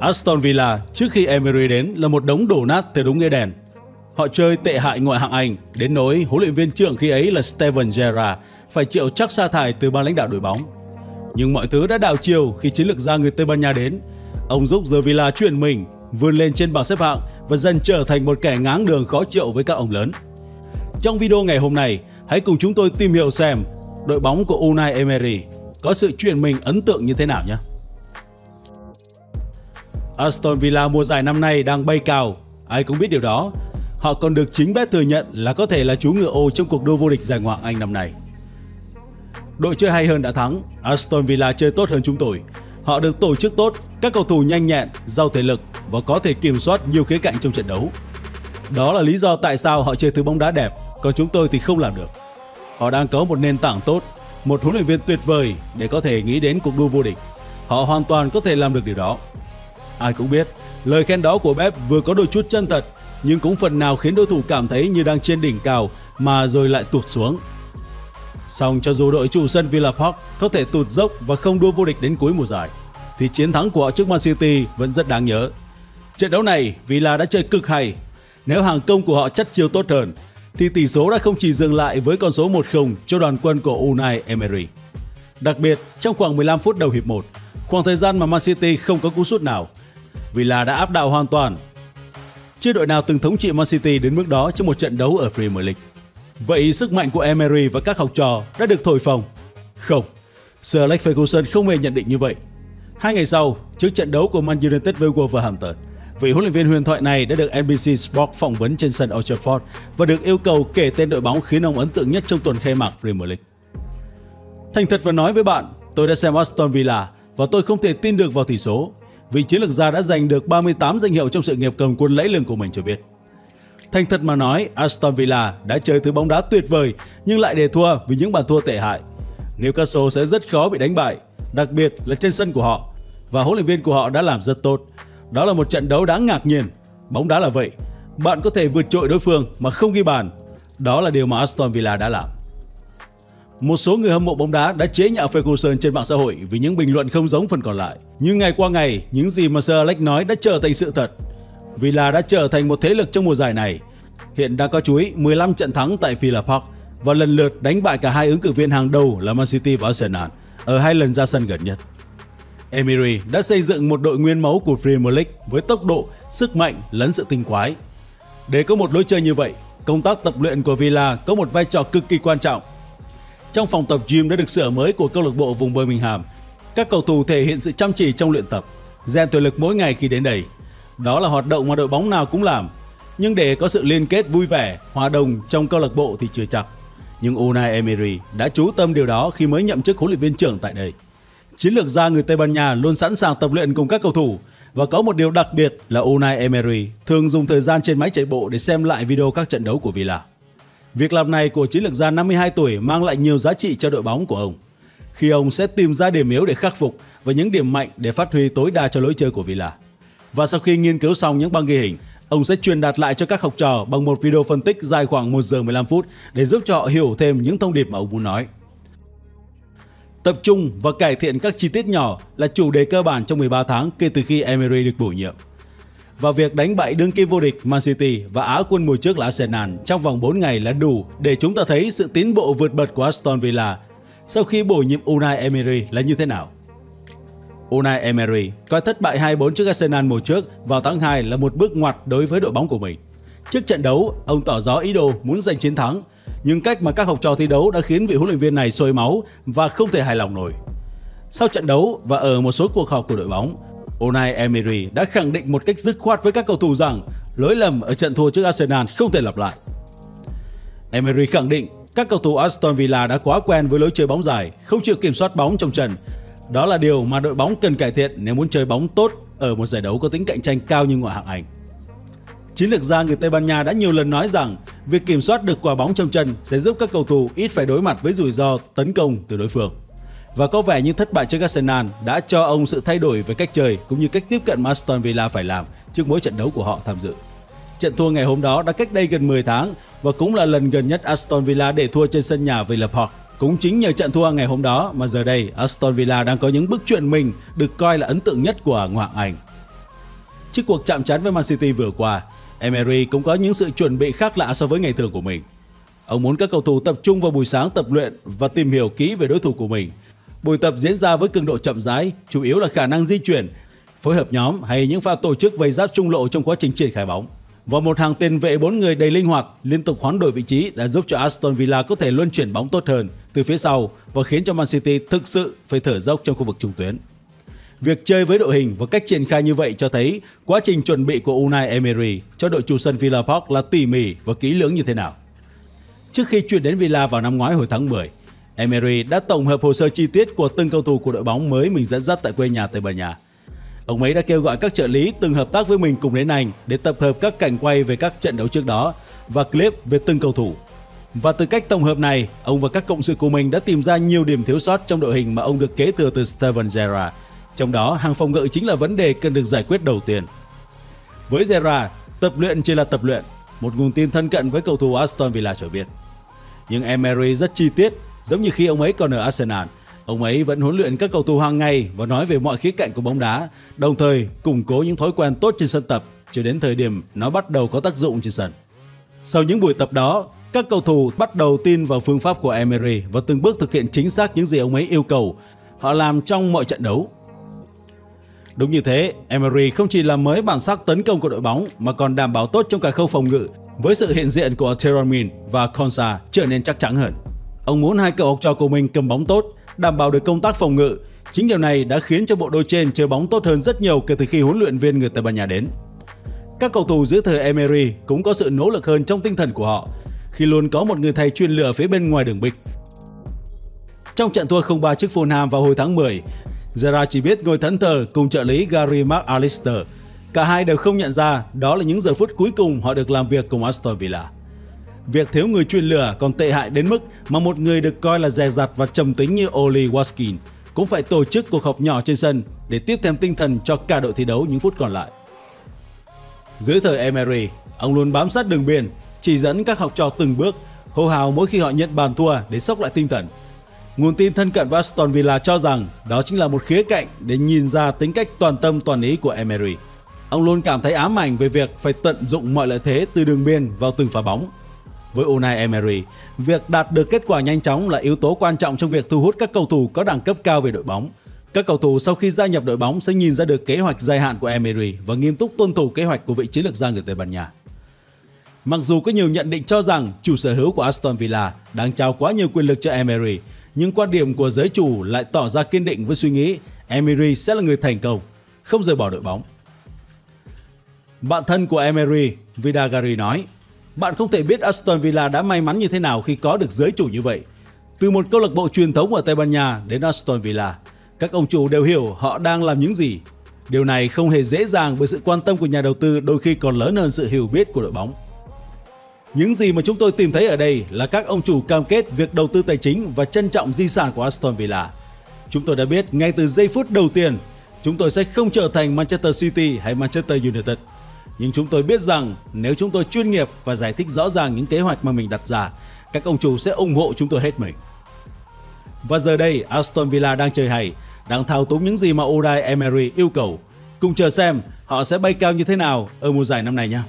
Aston Villa trước khi Emery đến là một đống đổ nát theo đúng nghĩa đèn. Họ chơi tệ hại ngoại hạng Anh, đến nỗi huấn luyện viên trưởng khi ấy là Steven Gerrard phải chịu chắc sa thải từ ban lãnh đạo đội bóng. Nhưng mọi thứ đã đảo chiều khi chiến lược gia người Tây Ban Nha đến. Ông giúp The Villa chuyển mình, vươn lên trên bảng xếp hạng và dần trở thành một kẻ ngáng đường khó chịu với các ông lớn. Trong video ngày hôm nay, hãy cùng chúng tôi tìm hiểu xem đội bóng của Unai Emery có sự chuyển mình ấn tượng như thế nào nhé. Aston Villa mùa giải năm nay đang bay cao, ai cũng biết điều đó. Họ còn được chính bé thừa nhận là có thể là chú ngựa ô trong cuộc đua vô địch giải Ngoại Anh năm nay. Đội chơi hay hơn đã thắng, Aston Villa chơi tốt hơn chúng tôi. Họ được tổ chức tốt, các cầu thủ nhanh nhẹn, giàu thể lực và có thể kiểm soát nhiều khía cạnh trong trận đấu. Đó là lý do tại sao họ chơi thứ bóng đá đẹp, còn chúng tôi thì không làm được. Họ đang có một nền tảng tốt, một huấn luyện viên tuyệt vời để có thể nghĩ đến cuộc đua vô địch. Họ hoàn toàn có thể làm được điều đó. Ai cũng biết, lời khen đó của Pep vừa có đôi chút chân thật, nhưng cũng phần nào khiến đối thủ cảm thấy như đang trên đỉnh cao mà rồi lại tụt xuống. Song cho dù đội chủ sân Villa Park có thể tụt dốc và không đua vô địch đến cuối mùa giải, thì chiến thắng của họ trước Man City vẫn rất đáng nhớ. Trận đấu này, Villa đã chơi cực hay. Nếu hàng công của họ chất chiêu tốt hơn, thì tỷ số đã không chỉ dừng lại với con số 1-0 cho đoàn quân của Unai Emery. Đặc biệt, trong khoảng 15 phút đầu hiệp 1, khoảng thời gian mà Man City không có cú sút nào, Villa đã áp đảo hoàn toàn. Chưa đội nào từng thống trị Man City đến mức đó trong một trận đấu ở Premier League. Vậy sức mạnh của Emery và các học trò đã được thổi phồng? Không, Sir Alex Ferguson không hề nhận định như vậy. Hai ngày sau, trước trận đấu của Man United với Wolverhampton, vị huấn luyện viên huyền thoại này đã được NBC Sport phỏng vấn trên sân Old Trafford và được yêu cầu kể tên đội bóng khiến ông ấn tượng nhất trong tuần khai mạc Premier League. Thành thật và nói với bạn, tôi đã xem Aston Villa và tôi không thể tin được vào tỷ số vì chiến lược gia đã giành được 38 danh hiệu trong sự nghiệp cầm quân lẫy lừng của mình cho biết. Thành thật mà nói, Aston Villa đã chơi thứ bóng đá tuyệt vời nhưng lại để thua vì những bàn thua tệ hại. Newcastle sẽ rất khó bị đánh bại, đặc biệt là trên sân của họ và huấn luyện viên của họ đã làm rất tốt. Đó là một trận đấu đáng ngạc nhiên. Bóng đá là vậy, bạn có thể vượt trội đối phương mà không ghi bàn. Đó là điều mà Aston Villa đã làm. Một số người hâm mộ bóng đá đã chế nhạo Ferguson trên mạng xã hội vì những bình luận không giống phần còn lại. Nhưng ngày qua ngày, những gì mà Sir Alex nói đã trở thành sự thật. Villa đã trở thành một thế lực trong mùa giải này. Hiện đã có chuỗi 15 trận thắng tại Villa Park và lần lượt đánh bại cả hai ứng cử viên hàng đầu là Man City và Arsenal ở hai lần ra sân gần nhất. Emery đã xây dựng một đội nguyên mẫu của Premier League với tốc độ, sức mạnh lẫn sự tinh quái. Để có một lối chơi như vậy, công tác tập luyện của Villa có một vai trò cực kỳ quan trọng. Trong phòng tập gym đã được sửa mới của câu lạc bộ vùng Birmingham, các cầu thủ thể hiện sự chăm chỉ trong luyện tập, rèn thể lực mỗi ngày khi đến đây. Đó là hoạt động mà đội bóng nào cũng làm, nhưng để có sự liên kết vui vẻ, hòa đồng trong câu lạc bộ thì chưa chắc. Nhưng Unai Emery đã chú tâm điều đó khi mới nhậm chức huấn luyện viên trưởng tại đây. Chiến lược gia người Tây Ban Nha luôn sẵn sàng tập luyện cùng các cầu thủ và có một điều đặc biệt là Unai Emery thường dùng thời gian trên máy chạy bộ để xem lại video các trận đấu của Villa. Việc làm này của chiến lược gia 52 tuổi mang lại nhiều giá trị cho đội bóng của ông. Khi ông sẽ tìm ra điểm yếu để khắc phục và những điểm mạnh để phát huy tối đa cho lối chơi của Villa. Và sau khi nghiên cứu xong những băng ghi hình, ông sẽ truyền đạt lại cho các học trò bằng một video phân tích dài khoảng 1 giờ 15 phút để giúp cho họ hiểu thêm những thông điệp mà ông muốn nói. Tập trung và cải thiện các chi tiết nhỏ là chủ đề cơ bản trong 13 tháng kể từ khi Emery được bổ nhiệm. Và việc đánh bại đương kim vô địch Man City và Á quân mùa trước là Arsenal trong vòng 4 ngày là đủ để chúng ta thấy sự tiến bộ vượt bật của Aston Villa sau khi bổ nhiệm Unai Emery là như thế nào. Unai Emery coi thất bại 2-4 trước Arsenal mùa trước vào tháng 2 là một bước ngoặt đối với đội bóng của mình. Trước trận đấu, ông tỏ rõ ý đồ muốn giành chiến thắng, nhưng cách mà các học trò thi đấu đã khiến vị huấn luyện viên này sôi máu và không thể hài lòng nổi. Sau trận đấu và ở một số cuộc họp của đội bóng, Unai Emery đã khẳng định một cách dứt khoát với các cầu thủ rằng lỗi lầm ở trận thua trước Arsenal không thể lặp lại. Emery khẳng định các cầu thủ Aston Villa đã quá quen với lối chơi bóng dài, không chịu kiểm soát bóng trong trận đó là điều mà đội bóng cần cải thiện nếu muốn chơi bóng tốt ở một giải đấu có tính cạnh tranh cao như ngoại hạng Anh. Chiến lược gia người Tây Ban Nha đã nhiều lần nói rằng việc kiểm soát được quả bóng trong chân sẽ giúp các cầu thủ ít phải đối mặt với rủi ro tấn công từ đối phương. Và có vẻ như thất bại trước Arsenal đã cho ông sự thay đổi về cách chơi cũng như cách tiếp cận mà Aston Villa phải làm trước mỗi trận đấu của họ tham dự. Trận thua ngày hôm đó đã cách đây gần 10 tháng và cũng là lần gần nhất Aston Villa để thua trên sân nhà Villa Park. Cũng chính nhờ trận thua ngày hôm đó mà giờ đây Aston Villa đang có những bước chuyển mình được coi là ấn tượng nhất của Ngoại hạng Anh. trước cuộc chạm trán với Man City vừa qua, Emery cũng có những sự chuẩn bị khác lạ so với ngày thường của mình. Ông muốn các cầu thủ tập trung vào buổi sáng tập luyện và tìm hiểu kỹ về đối thủ của mình. Buổi tập diễn ra với cường độ chậm rãi, chủ yếu là khả năng di chuyển, phối hợp nhóm hay những pha tổ chức vây giáp trung lộ trong quá trình triển khai bóng. Và một hàng tiền vệ bốn người đầy linh hoạt, liên tục hoán đổi vị trí đã giúp cho Aston Villa có thể luân chuyển bóng tốt hơn từ phía sau và khiến cho Man City thực sự phải thở dốc trong khu vực trung tuyến. Việc chơi với đội hình và cách triển khai như vậy cho thấy quá trình chuẩn bị của Unai Emery cho đội chủ sân Villa Park là tỉ mỉ và kỹ lưỡng như thế nào. Trước khi chuyển đến Villa vào năm ngoái hồi tháng 10, Emery đã tổng hợp hồ sơ chi tiết của từng cầu thủ của đội bóng mới mình dẫn dắt tại quê nhà Tây Ban Nha. Ông ấy đã kêu gọi các trợ lý từng hợp tác với mình cùng đến anh để tập hợp các cảnh quay về các trận đấu trước đó và clip về từng cầu thủ. Và từ cách tổng hợp này, ông và các cộng sự của mình đã tìm ra nhiều điểm thiếu sót trong đội hình mà ông được kế thừa từ Steven Gerrard. Trong đó, hàng phòng ngự chính là vấn đề cần được giải quyết đầu tiên. Với Gerrard, tập luyện chỉ là tập luyện, một nguồn tin thân cận với cầu thủ Aston Villa cho biết. Nhưng Emery rất chi tiết, giống như khi ông ấy còn ở Arsenal. Ông ấy vẫn huấn luyện các cầu thủ hàng ngày và nói về mọi khía cạnh của bóng đá, đồng thời củng cố những thói quen tốt trên sân tập cho đến thời điểm nó bắt đầu có tác dụng trên sân. Sau những buổi tập đó, các cầu thủ bắt đầu tin vào phương pháp của Emery và từng bước thực hiện chính xác những gì ông ấy yêu cầu. Họ làm trong mọi trận đấu. Đúng như thế, Emery không chỉ làm mới bản sắc tấn công của đội bóng mà còn đảm bảo tốt trong cả khâu phòng ngự với sự hiện diện của Teromin và Konsa trở nên chắc chắn hơn. Ông muốn hai cậu học trò của mình cầm bóng tốt, đảm bảo được công tác phòng ngự. Chính điều này đã khiến cho bộ đôi trên chơi bóng tốt hơn rất nhiều kể từ khi huấn luyện viên người Tây Ban Nha đến. Các cầu thủ dưới thời Emery cũng có sự nỗ lực hơn trong tinh thần của họ khi luôn có một người thầy chuyên lửa phía bên ngoài đường bích. Trong trận thua 0-3 trước Fulham vào hồi tháng 10, Zara chỉ biết ngồi thẫn thờ cùng trợ lý Gary McAllister. Cả hai đều không nhận ra đó là những giờ phút cuối cùng họ được làm việc cùng Aston Villa. Việc thiếu người truyền lửa còn tệ hại đến mức mà một người được coi là dè dặt và trầm tính như Oli Waskin cũng phải tổ chức cuộc họp nhỏ trên sân để tiếp thêm tinh thần cho cả đội thi đấu những phút còn lại. Dưới thời Emery, ông luôn bám sát đường biên, chỉ dẫn các học trò từng bước, hô hào mỗi khi họ nhận bàn thua để sốc lại tinh thần. Nguồn tin thân cận với Aston Villa cho rằng đó chính là một khía cạnh để nhìn ra tính cách toàn tâm toàn ý của Emery. Ông luôn cảm thấy ám ảnh về việc phải tận dụng mọi lợi thế từ đường biên vào từng pha bóng. Với Unai Emery, việc đạt được kết quả nhanh chóng là yếu tố quan trọng trong việc thu hút các cầu thủ có đẳng cấp cao về đội bóng. Các cầu thủ sau khi gia nhập đội bóng sẽ nhìn ra được kế hoạch dài hạn của Emery và nghiêm túc tuân thủ kế hoạch của vị chiến lược gia người Tây Ban Nha. Mặc dù có nhiều nhận định cho rằng chủ sở hữu của Aston Villa đang trao quá nhiều quyền lực cho Emery, nhưng quan điểm của giới chủ lại tỏ ra kiên định với suy nghĩ Emery sẽ là người thành công, không rời bỏ đội bóng. Bạn thân của Emery, Vidagari nói, bạn không thể biết Aston Villa đã may mắn như thế nào khi có được giới chủ như vậy. Từ một câu lạc bộ truyền thống ở Tây Ban Nha đến Aston Villa, các ông chủ đều hiểu họ đang làm những gì. Điều này không hề dễ dàng bởi sự quan tâm của nhà đầu tư đôi khi còn lớn hơn sự hiểu biết của đội bóng. Những gì mà chúng tôi tìm thấy ở đây là các ông chủ cam kết việc đầu tư tài chính và trân trọng di sản của Aston Villa. Chúng tôi đã biết ngay từ giây phút đầu tiên, chúng tôi sẽ không trở thành Manchester City hay Manchester United. Nhưng chúng tôi biết rằng nếu chúng tôi chuyên nghiệp và giải thích rõ ràng những kế hoạch mà mình đặt ra, các ông chủ sẽ ủng hộ chúng tôi hết mình. Và giờ đây, Aston Villa đang chơi hay, đang thao túng những gì mà Unai Emery yêu cầu. Cùng chờ xem họ sẽ bay cao như thế nào ở mùa giải năm nay nhé.